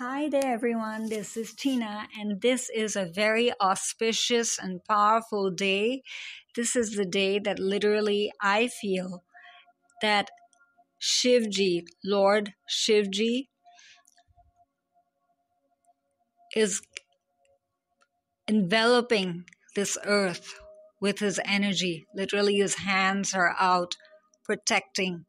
Hi there, everyone. This is Tina, and this is a very auspicious and powerful day. This is the day that literally I feel that Shivji, Lord Shivji, is enveloping this earth with his energy. Literally, his hands are out protecting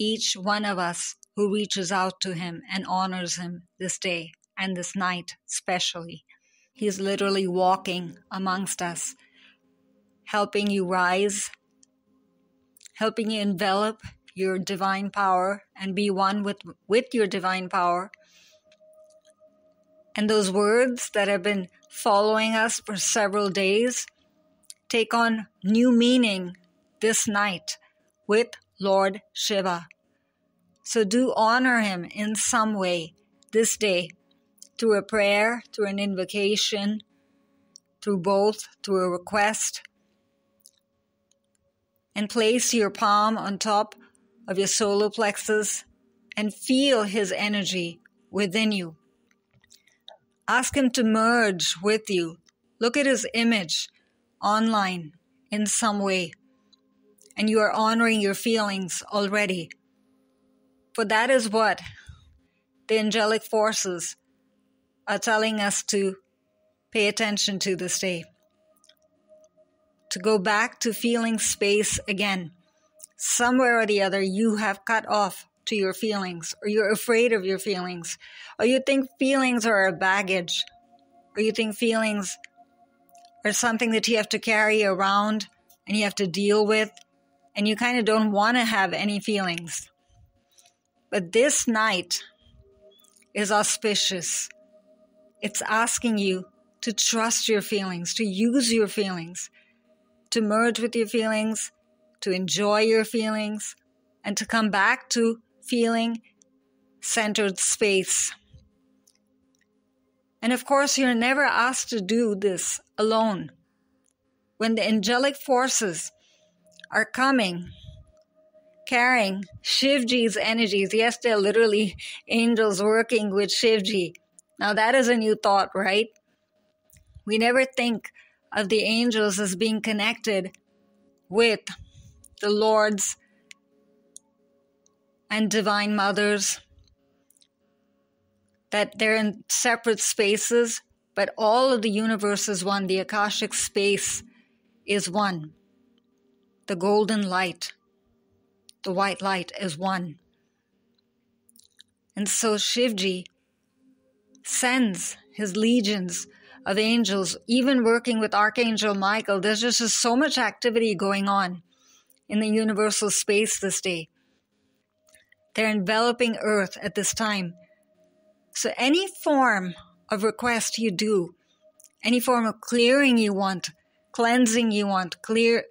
each one of us who reaches out to him and honors him this day and this night, especially. He's literally walking amongst us, helping you rise, helping you envelop your divine power and be one with, with your divine power. And those words that have been following us for several days take on new meaning this night with Lord Shiva. So do honor him in some way this day through a prayer, through an invocation, through both, through a request. And place your palm on top of your solar plexus and feel his energy within you. Ask him to merge with you. Look at his image online in some way. And you are honoring your feelings already. For that is what the angelic forces are telling us to pay attention to this day. To go back to feeling space again. Somewhere or the other, you have cut off to your feelings, or you're afraid of your feelings, or you think feelings are a baggage, or you think feelings are something that you have to carry around and you have to deal with, and you kind of don't want to have any feelings. But this night is auspicious. It's asking you to trust your feelings, to use your feelings, to merge with your feelings, to enjoy your feelings, and to come back to feeling centered space. And of course, you're never asked to do this alone. When the angelic forces are coming carrying Shivji's energies. Yes, they're literally angels working with Shivji. Now, that is a new thought, right? We never think of the angels as being connected with the Lord's and divine mothers, that they're in separate spaces, but all of the universe is one. The Akashic space is one. The golden light the white light as one. And so Shivji sends his legions of angels, even working with Archangel Michael. There's just so much activity going on in the universal space this day. They're enveloping Earth at this time. So, any form of request you do, any form of clearing you want, cleansing you want, clear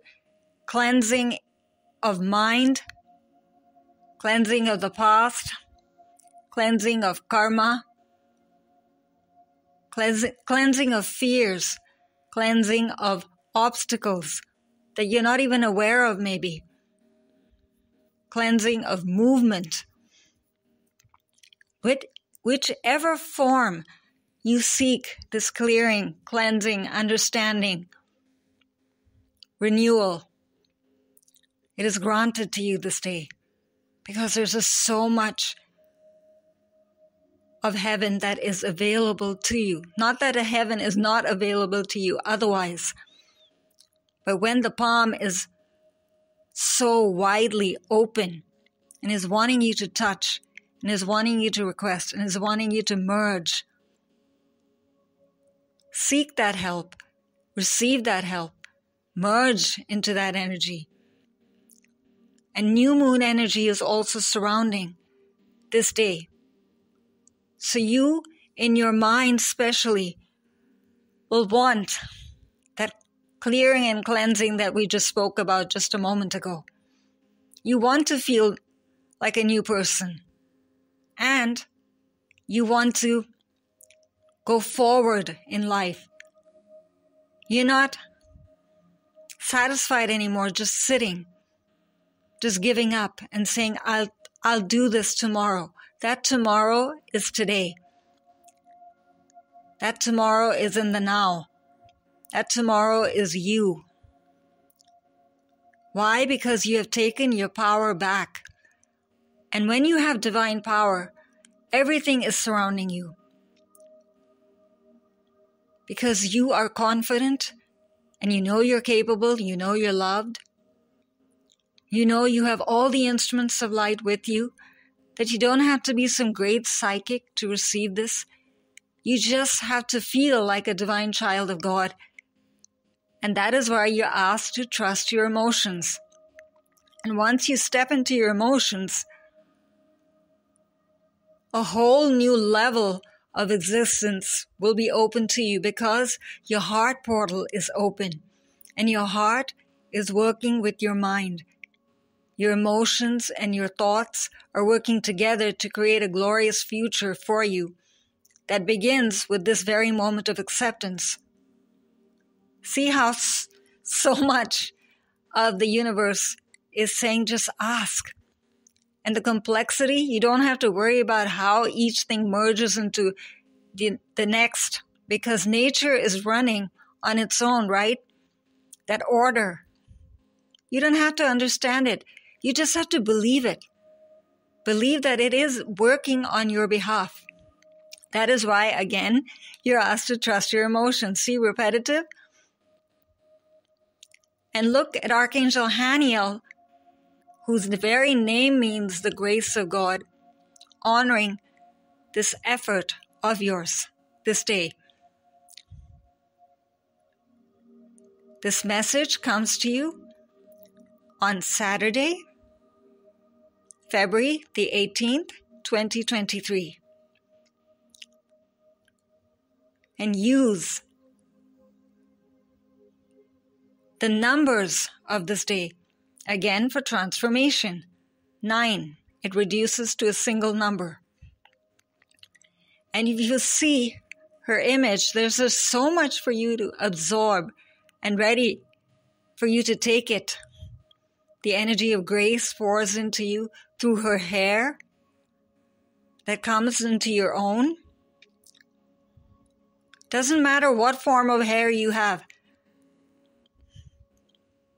cleansing of mind, cleansing of the past, cleansing of karma, cleansing of fears, cleansing of obstacles that you're not even aware of, maybe, cleansing of movement. With whichever form you seek this clearing, cleansing, understanding, renewal, it is granted to you this day because there's just so much of heaven that is available to you. Not that a heaven is not available to you otherwise, but when the palm is so widely open and is wanting you to touch and is wanting you to request and is wanting you to merge, seek that help, receive that help, merge into that energy and new moon energy is also surrounding this day. So you, in your mind especially, will want that clearing and cleansing that we just spoke about just a moment ago. You want to feel like a new person. And you want to go forward in life. You're not satisfied anymore just sitting just giving up and saying, I'll, I'll do this tomorrow. That tomorrow is today. That tomorrow is in the now. That tomorrow is you. Why? Because you have taken your power back. And when you have divine power, everything is surrounding you. Because you are confident and you know you're capable, you know you're loved, you know you have all the instruments of light with you, that you don't have to be some great psychic to receive this. You just have to feel like a divine child of God. And that is why you're asked to trust your emotions. And once you step into your emotions, a whole new level of existence will be open to you because your heart portal is open and your heart is working with your mind. Your emotions and your thoughts are working together to create a glorious future for you that begins with this very moment of acceptance. See how so much of the universe is saying just ask. And the complexity, you don't have to worry about how each thing merges into the, the next because nature is running on its own, right? That order. You don't have to understand it. You just have to believe it. Believe that it is working on your behalf. That is why, again, you're asked to trust your emotions. See, repetitive? And look at Archangel Haniel, whose very name means the grace of God, honoring this effort of yours this day. This message comes to you on Saturday, February the 18th, 2023. And use the numbers of this day again for transformation. Nine, it reduces to a single number. And if you see her image, there's just so much for you to absorb and ready for you to take it the energy of grace pours into you through her hair that comes into your own. Doesn't matter what form of hair you have.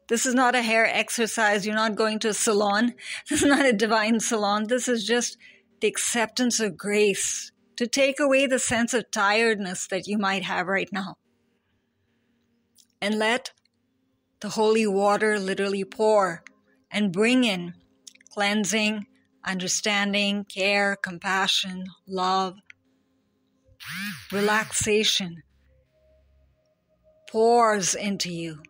This is not a hair exercise. You're not going to a salon. This is not a divine salon. This is just the acceptance of grace to take away the sense of tiredness that you might have right now. And let the holy water literally pour and bring in cleansing, understanding, care, compassion, love, relaxation pours into you.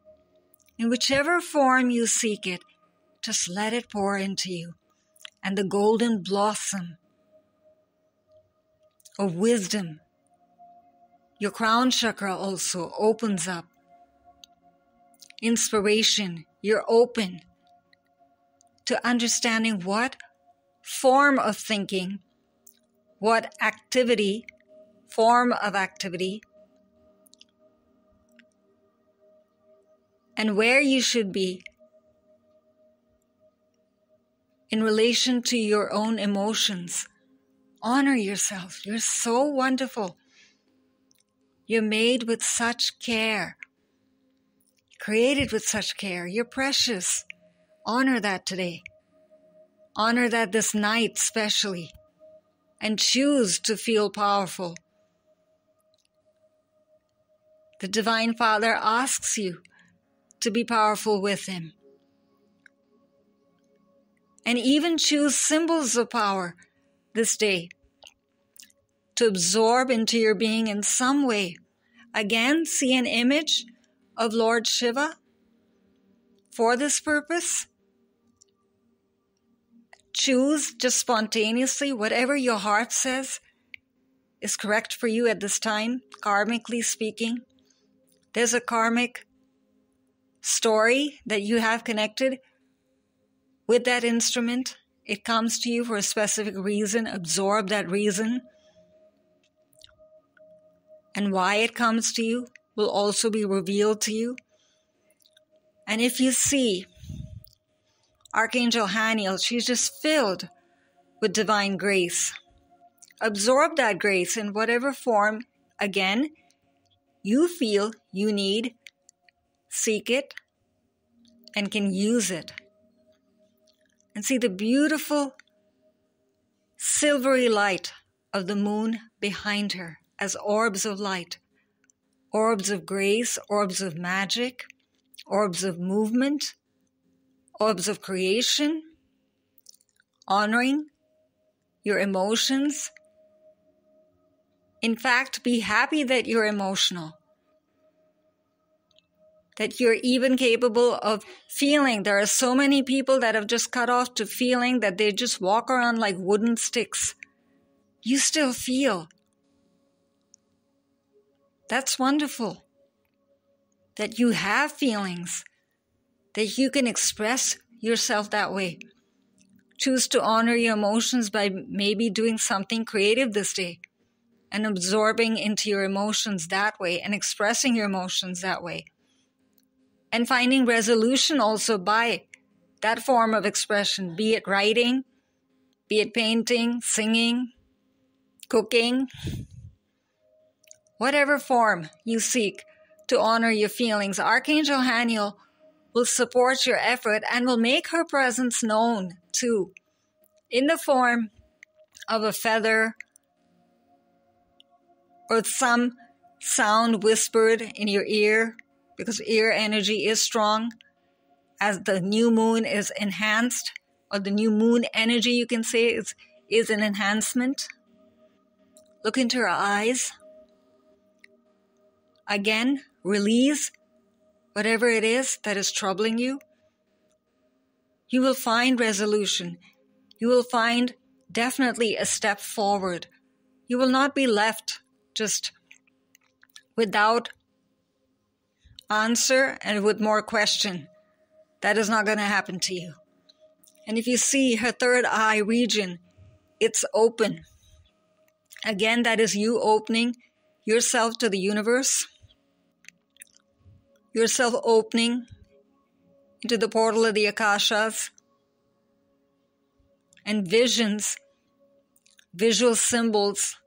In whichever form you seek it, just let it pour into you. And the golden blossom of wisdom, your crown chakra also opens up. Inspiration, you're open to understanding what form of thinking, what activity, form of activity, and where you should be in relation to your own emotions. Honor yourself. You're so wonderful. You're made with such care, created with such care. You're precious. Honor that today. Honor that this night, especially, and choose to feel powerful. The Divine Father asks you to be powerful with Him. And even choose symbols of power this day to absorb into your being in some way. Again, see an image of Lord Shiva for this purpose choose just spontaneously whatever your heart says is correct for you at this time, karmically speaking. There's a karmic story that you have connected with that instrument. It comes to you for a specific reason. Absorb that reason. And why it comes to you will also be revealed to you. And if you see Archangel Haniel, she's just filled with divine grace. Absorb that grace in whatever form again you feel you need, seek it, and can use it. And see the beautiful silvery light of the moon behind her as orbs of light, orbs of grace, orbs of magic, orbs of movement, orbs of creation, honoring your emotions. In fact, be happy that you're emotional. That you're even capable of feeling. There are so many people that have just cut off to feeling that they just walk around like wooden sticks. You still feel. That's wonderful. That you have feelings, that you can express yourself that way. Choose to honor your emotions by maybe doing something creative this day and absorbing into your emotions that way and expressing your emotions that way. And finding resolution also by that form of expression, be it writing, be it painting, singing, cooking, whatever form you seek to honor your feelings, Archangel Haniel will support your effort and will make her presence known too, in the form of a feather or some sound whispered in your ear, because ear energy is strong. As the new moon is enhanced, or the new moon energy, you can say, is, is an enhancement. Look into her eyes. Again, release whatever it is that is troubling you. You will find resolution. You will find definitely a step forward. You will not be left just without answer and with more question. That is not going to happen to you. And if you see her third eye region, it's open. Again, that is you opening yourself to the universe yourself opening into the portal of the Akashas and visions, visual symbols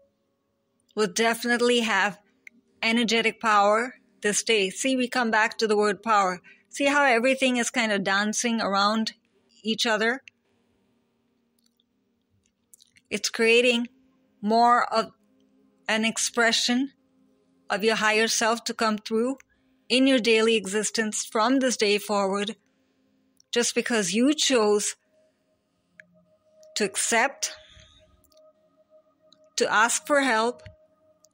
will definitely have energetic power this day. See, we come back to the word power. See how everything is kind of dancing around each other? It's creating more of an expression of your higher self to come through in your daily existence from this day forward just because you chose to accept, to ask for help,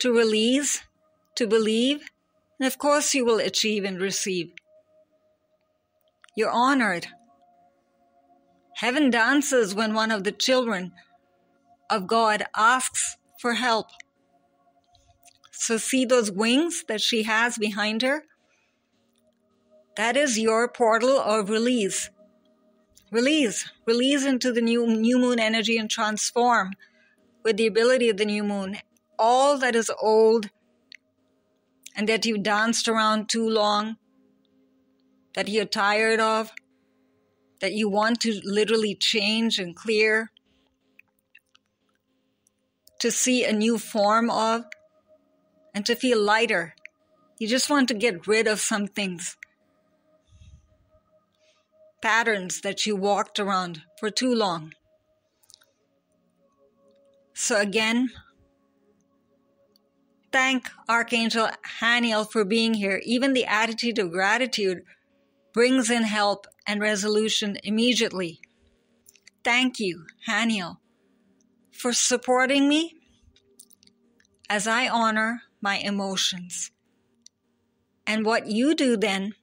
to release, to believe, and of course you will achieve and receive. You're honored. Heaven dances when one of the children of God asks for help. So, see those wings that she has behind her? That is your portal of release. Release. Release into the new, new moon energy and transform with the ability of the new moon all that is old and that you danced around too long, that you're tired of, that you want to literally change and clear, to see a new form of, and to feel lighter. You just want to get rid of some things patterns that you walked around for too long. So, again, thank Archangel Haniel for being here. Even the attitude of gratitude brings in help and resolution immediately. Thank you, Haniel, for supporting me as I honor my emotions. And what you do then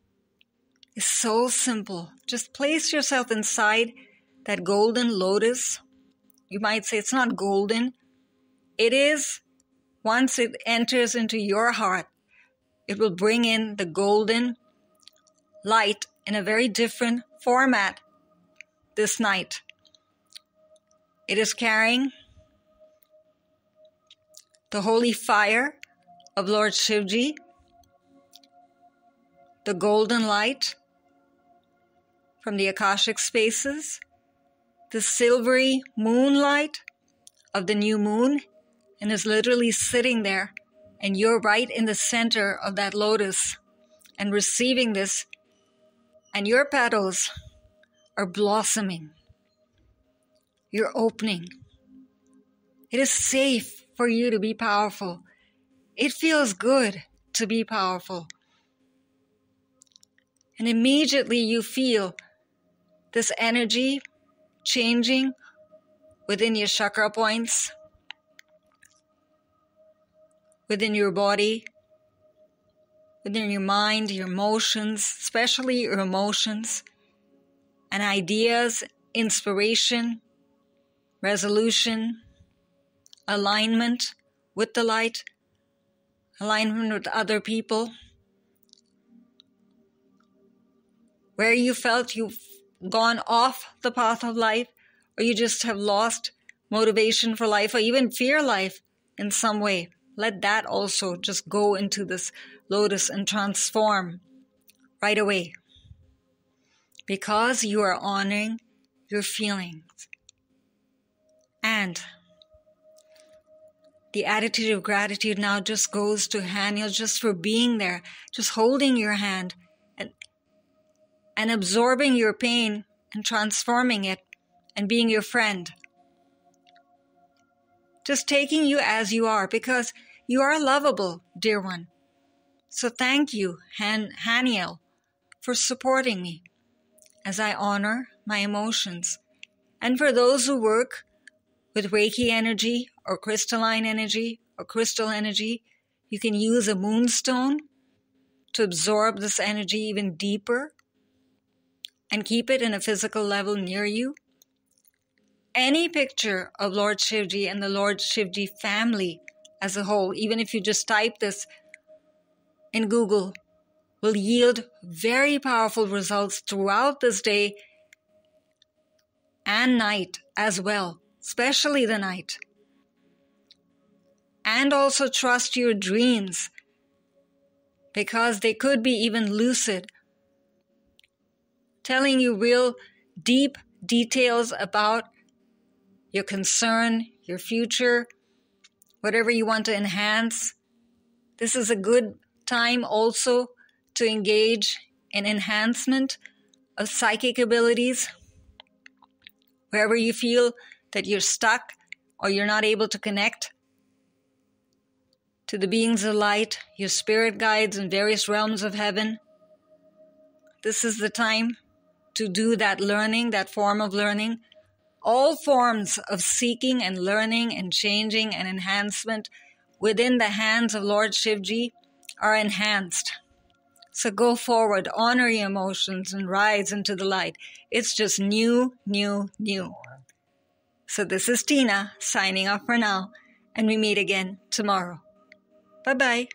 is so simple. Just place yourself inside that golden lotus. You might say it's not golden. It is. Once it enters into your heart, it will bring in the golden light in a very different format this night. It is carrying the holy fire of Lord Shivji, the golden light from the Akashic spaces, the silvery moonlight of the new moon, and is literally sitting there And you're right in the center of that lotus and receiving this, and your petals are blossoming. You're opening. It is safe for you to be powerful. It feels good to be powerful. And immediately you feel this energy changing within your chakra points, within your body, within your mind, your emotions, especially your emotions, and ideas, inspiration, resolution, alignment with the light, alignment with other people. Where you felt you've gone off the path of life, or you just have lost motivation for life, or even fear life in some way. Let that also just go into this lotus and transform right away. Because you are honoring your feelings. And the attitude of gratitude now just goes to Haniel just for being there, just holding your hand and, absorbing your pain and transforming it and being your friend. Just taking you as you are because you are lovable, dear one. So thank you, Han- Haniel, for supporting me as I honor my emotions. And for those who work with Reiki energy or crystalline energy or crystal energy, you can use a moonstone to absorb this energy even deeper and keep it in a physical level near you. Any picture of Lord Shivji and the Lord Shivji family as a whole, even if you just type this in Google, will yield very powerful results throughout this day and night as well, especially the night. And also trust your dreams because they could be even lucid, telling you real deep details about your concern, your future, whatever you want to enhance. This is a good time also to engage in enhancement of psychic abilities. Wherever you feel that you're stuck or you're not able to connect to the beings of light, your spirit guides in various realms of heaven, this is the time to do that learning, that form of learning all forms of seeking and learning and changing and enhancement within the hands of Lord Shivji are enhanced. So go forward, honor your emotions, and rise into the light. It's just new, new, new. So this is Tina signing off for now, and we meet again tomorrow. Bye bye.